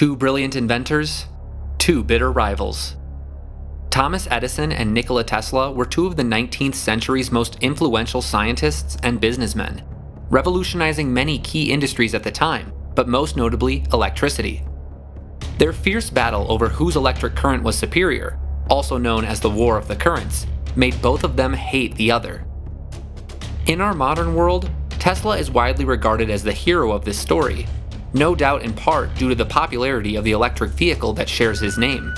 Two brilliant inventors, two bitter rivals. Thomas Edison and Nikola Tesla were two of the 19th century's most influential scientists and businessmen, revolutionizing many key industries at the time, but most notably electricity. Their fierce battle over whose electric current was superior, also known as the War of the Currents, made both of them hate the other. In our modern world, Tesla is widely regarded as the hero of this story, no doubt in part due to the popularity of the electric vehicle that shares his name.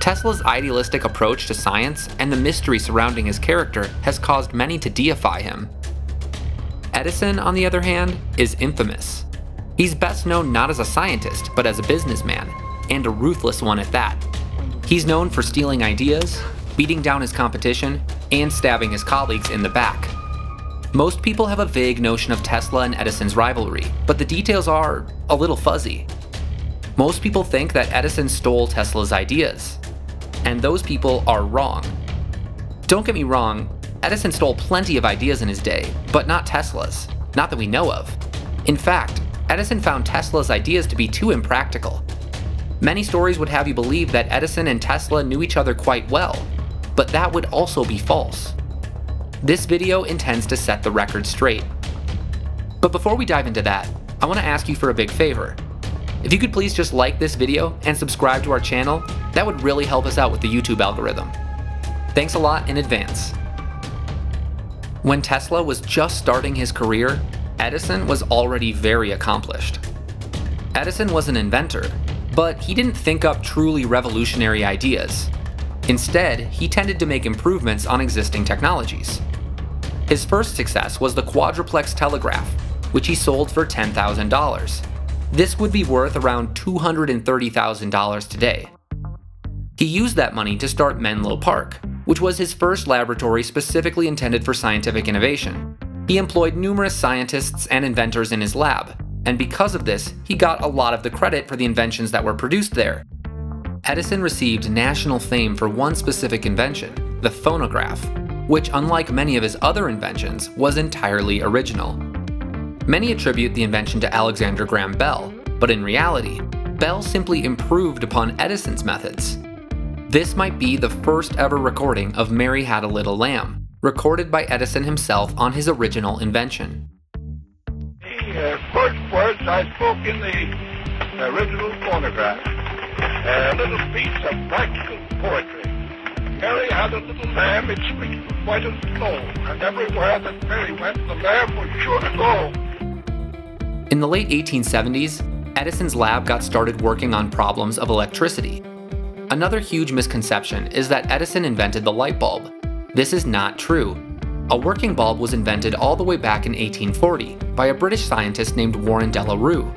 Tesla's idealistic approach to science and the mystery surrounding his character has caused many to deify him. Edison, on the other hand, is infamous. He's best known not as a scientist, but as a businessman, and a ruthless one at that. He's known for stealing ideas, beating down his competition, and stabbing his colleagues in the back. Most people have a vague notion of Tesla and Edison's rivalry, but the details are a little fuzzy. Most people think that Edison stole Tesla's ideas, and those people are wrong. Don't get me wrong, Edison stole plenty of ideas in his day, but not Tesla's, not that we know of. In fact, Edison found Tesla's ideas to be too impractical. Many stories would have you believe that Edison and Tesla knew each other quite well, but that would also be false. This video intends to set the record straight. But before we dive into that, I want to ask you for a big favor. If you could please just like this video and subscribe to our channel, that would really help us out with the YouTube algorithm. Thanks a lot in advance. When Tesla was just starting his career, Edison was already very accomplished. Edison was an inventor, but he didn't think up truly revolutionary ideas. Instead, he tended to make improvements on existing technologies. His first success was the quadruplex telegraph, which he sold for $10,000. This would be worth around $230,000 today. He used that money to start Menlo Park, which was his first laboratory specifically intended for scientific innovation. He employed numerous scientists and inventors in his lab, and because of this, he got a lot of the credit for the inventions that were produced there. Edison received national fame for one specific invention, the phonograph, which, unlike many of his other inventions, was entirely original. Many attribute the invention to Alexander Graham Bell, but in reality, Bell simply improved upon Edison's methods. This might be the first ever recording of Mary Had a Little Lamb, recorded by Edison himself on his original invention. The uh, first words I spoke in the original phonograph, a little piece of practical poetry. Mary had a little lamb, its feet was white as snow, and everywhere that Mary went, the lamb was sure to go. In the late 1870s, Edison's lab got started working on problems of electricity, Another huge misconception is that Edison invented the light bulb. This is not true. A working bulb was invented all the way back in 1840 by a British scientist named Warren de la Rue.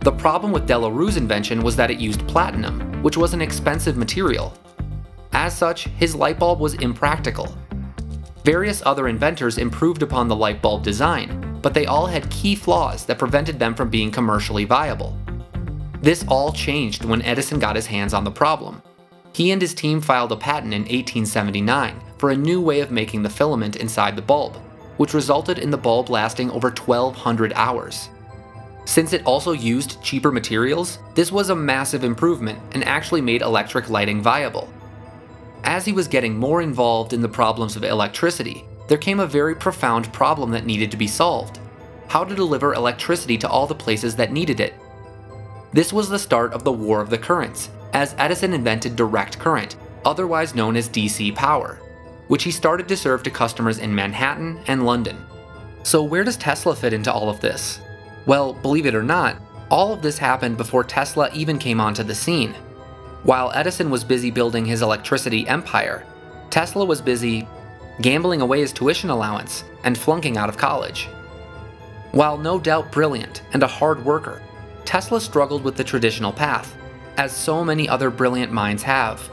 The problem with de la Rue's invention was that it used platinum, which was an expensive material. As such, his light bulb was impractical. Various other inventors improved upon the light bulb design, but they all had key flaws that prevented them from being commercially viable. This all changed when Edison got his hands on the problem. He and his team filed a patent in 1879 for a new way of making the filament inside the bulb, which resulted in the bulb lasting over 1200 hours. Since it also used cheaper materials, this was a massive improvement and actually made electric lighting viable. As he was getting more involved in the problems of electricity, there came a very profound problem that needed to be solved. How to deliver electricity to all the places that needed it. This was the start of the War of the Currents, as Edison invented direct current, otherwise known as DC power, which he started to serve to customers in Manhattan and London. So, where does Tesla fit into all of this? Well, believe it or not, all of this happened before Tesla even came onto the scene. While Edison was busy building his electricity empire, Tesla was busy gambling away his tuition allowance and flunking out of college. While no doubt brilliant and a hard worker, Tesla struggled with the traditional path, as so many other brilliant minds have.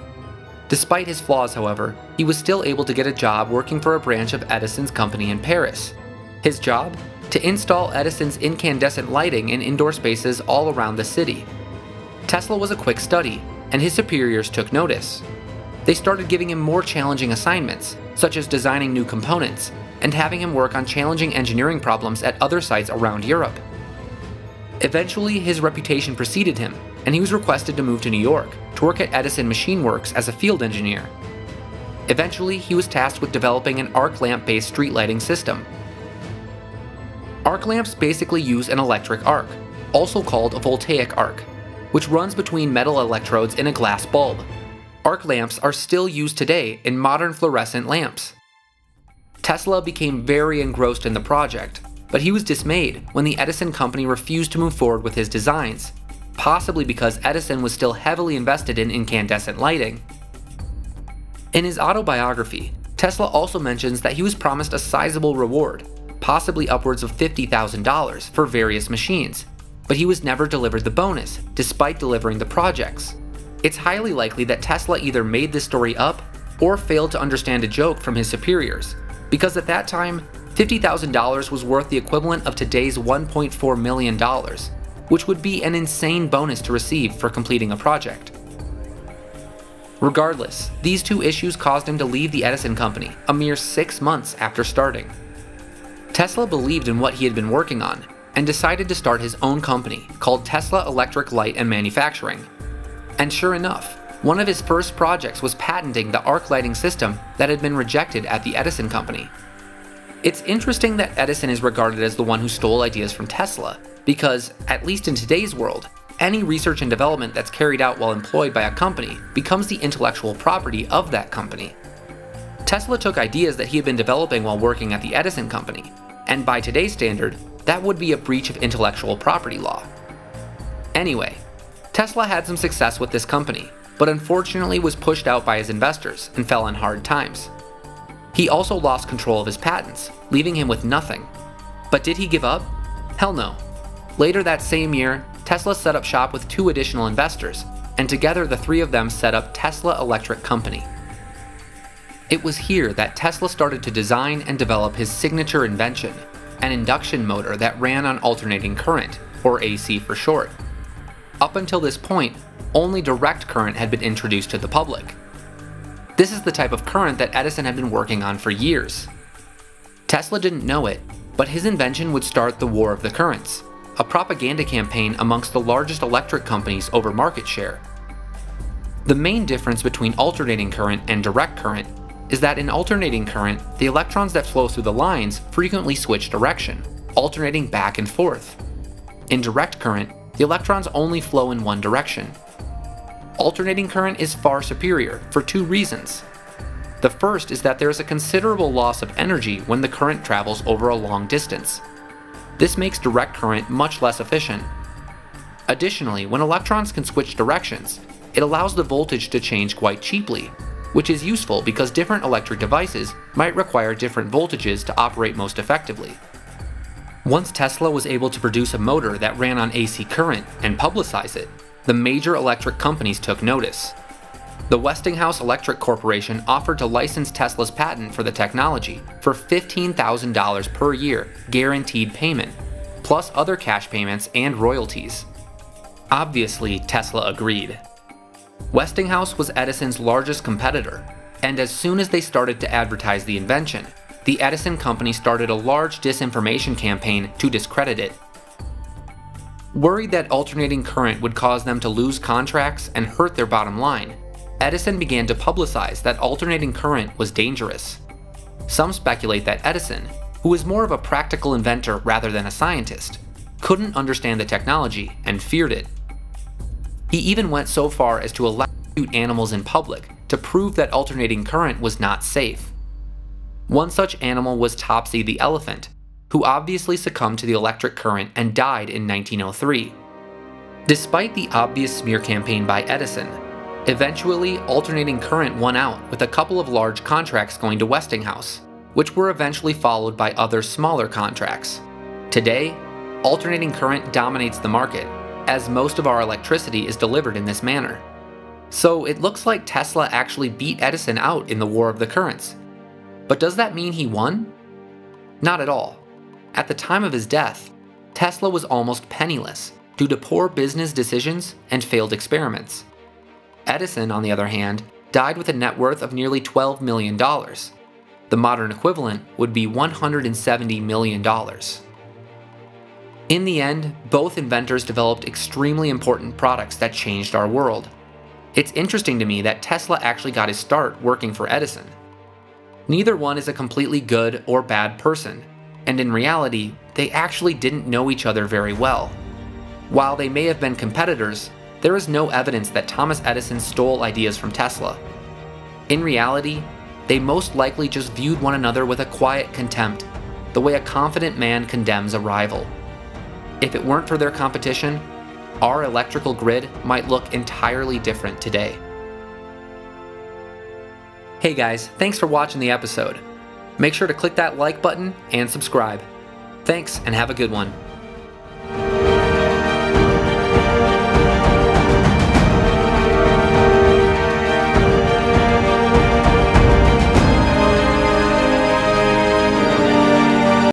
Despite his flaws, however, he was still able to get a job working for a branch of Edison's company in Paris. His job? To install Edison's incandescent lighting in indoor spaces all around the city. Tesla was a quick study, and his superiors took notice. They started giving him more challenging assignments, such as designing new components, and having him work on challenging engineering problems at other sites around Europe. Eventually, his reputation preceded him, and he was requested to move to New York to work at Edison Machine Works as a field engineer. Eventually, he was tasked with developing an arc lamp based street lighting system. Arc lamps basically use an electric arc, also called a voltaic arc, which runs between metal electrodes in a glass bulb. Arc lamps are still used today in modern fluorescent lamps. Tesla became very engrossed in the project, but he was dismayed when the Edison company refused to move forward with his designs, possibly because Edison was still heavily invested in incandescent lighting. In his autobiography, Tesla also mentions that he was promised a sizable reward, possibly upwards of $50,000 for various machines, but he was never delivered the bonus, despite delivering the projects. It's highly likely that Tesla either made this story up or failed to understand a joke from his superiors, because at that time, $50,000 was worth the equivalent of today's $1.4 million, which would be an insane bonus to receive for completing a project. Regardless, these two issues caused him to leave the Edison company a mere six months after starting. Tesla believed in what he had been working on and decided to start his own company called Tesla Electric Light and Manufacturing. And sure enough, one of his first projects was patenting the arc lighting system that had been rejected at the Edison company. It's interesting that Edison is regarded as the one who stole ideas from Tesla, because, at least in today's world, any research and development that's carried out while employed by a company becomes the intellectual property of that company. Tesla took ideas that he had been developing while working at the Edison company, and by today's standard, that would be a breach of intellectual property law. Anyway, Tesla had some success with this company, but unfortunately was pushed out by his investors and fell on hard times. He also lost control of his patents, leaving him with nothing. But did he give up? Hell no. Later that same year, Tesla set up shop with two additional investors, and together the three of them set up Tesla Electric Company. It was here that Tesla started to design and develop his signature invention, an induction motor that ran on alternating current, or AC for short. Up until this point, only direct current had been introduced to the public. This is the type of current that Edison had been working on for years. Tesla didn't know it, but his invention would start the War of the Currents, a propaganda campaign amongst the largest electric companies over market share. The main difference between alternating current and direct current is that in alternating current, the electrons that flow through the lines frequently switch direction, alternating back and forth. In direct current, the electrons only flow in one direction, alternating current is far superior for two reasons. The first is that there is a considerable loss of energy when the current travels over a long distance. This makes direct current much less efficient. Additionally, when electrons can switch directions, it allows the voltage to change quite cheaply, which is useful because different electric devices might require different voltages to operate most effectively. Once Tesla was able to produce a motor that ran on AC current and publicize it, the major electric companies took notice. The Westinghouse Electric Corporation offered to license Tesla's patent for the technology for $15,000 per year, guaranteed payment, plus other cash payments and royalties. Obviously, Tesla agreed. Westinghouse was Edison's largest competitor, and as soon as they started to advertise the invention, the Edison company started a large disinformation campaign to discredit it Worried that alternating current would cause them to lose contracts and hurt their bottom line, Edison began to publicize that alternating current was dangerous. Some speculate that Edison, who was more of a practical inventor rather than a scientist, couldn't understand the technology and feared it. He even went so far as to allow shoot animals in public to prove that alternating current was not safe. One such animal was Topsy the elephant, who obviously succumbed to the electric current and died in 1903. Despite the obvious smear campaign by Edison, eventually alternating current won out with a couple of large contracts going to Westinghouse, which were eventually followed by other smaller contracts. Today, alternating current dominates the market, as most of our electricity is delivered in this manner. So it looks like Tesla actually beat Edison out in the War of the Currents. But does that mean he won? Not at all. At the time of his death, Tesla was almost penniless due to poor business decisions and failed experiments. Edison, on the other hand, died with a net worth of nearly $12 million. The modern equivalent would be $170 million. In the end, both inventors developed extremely important products that changed our world. It's interesting to me that Tesla actually got his start working for Edison. Neither one is a completely good or bad person, and in reality, they actually didn't know each other very well. While they may have been competitors, there is no evidence that Thomas Edison stole ideas from Tesla. In reality, they most likely just viewed one another with a quiet contempt, the way a confident man condemns a rival. If it weren't for their competition, our electrical grid might look entirely different today. Hey guys, thanks for watching the episode. Make sure to click that like button and subscribe. Thanks, and have a good one.